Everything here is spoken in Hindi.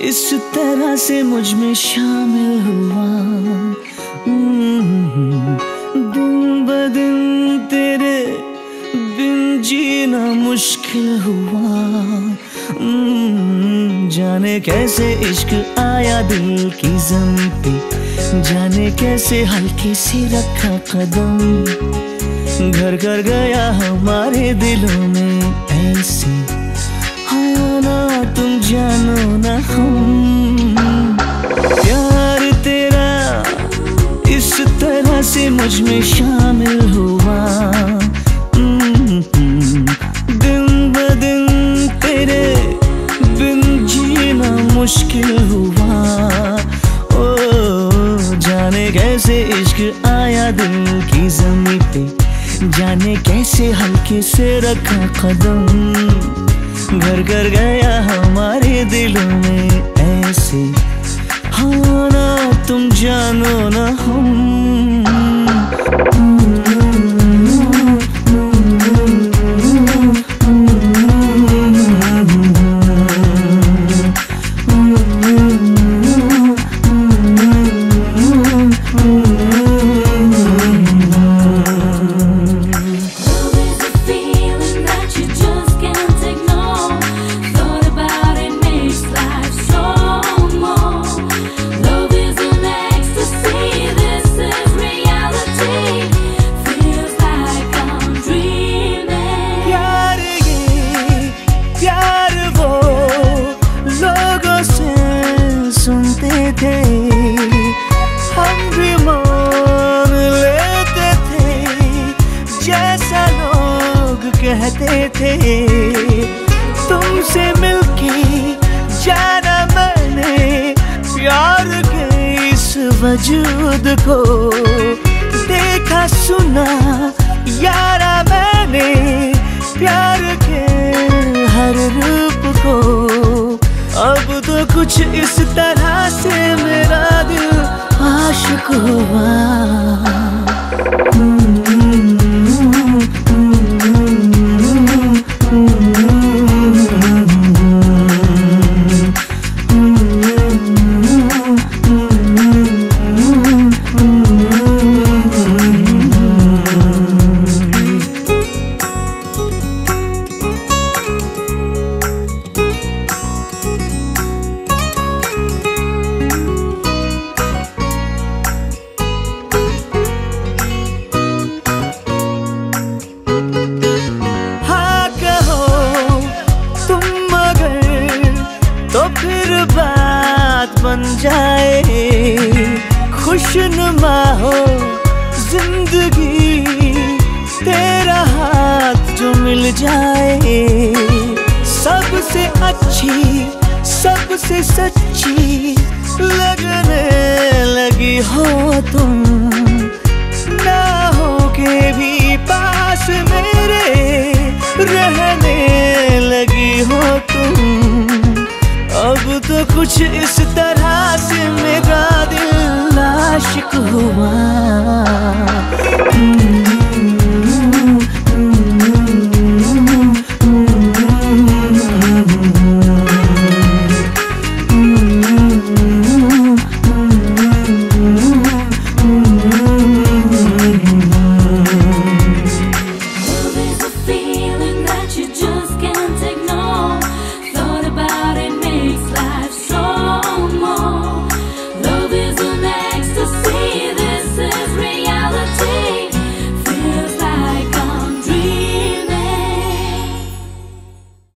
इस तरह से मुझमें शामिल हुआ। दिन ब दिन तेरे बिन जीना मुश्किल हुआ। हम्म, जाने कैसे इश्क आया दिल की जम पे जाने कैसे हल्के से रखा कदम। घर घर गया हमारे दिलों में ऐसे जानो ना हम। प्यार तेरा इस तरह से मुझमें शामिल हुआ। हम्म, दिन ब दिन तेरे बिन जीना मुश्किल हुआ। ओ जाने कैसे इश्क आया दिल की जमी पे। जाने कैसे हल्के से रखा कदम। घर घर गया हमारे दिलों में ऐसे। हाँ ना तुम जानो ना। कहते थे, तुमसे मिलके जाना मैंने प्यार के इस वजूद को। देखा, सुना, यारा मैंने प्यार के हर रूप को। अब तो कुछ इस तरह से मेरा दिल आशिक हुआ। बन जाए। खुशनुमा हो ज़िंदगी, तेरा हाथ जो मिल जाए। सबसे अच्छी, सबसे सच्ची लगने लगी हो तुम। कुछ इस तरह से मेरा दिल आशिक हुआ। हम्म।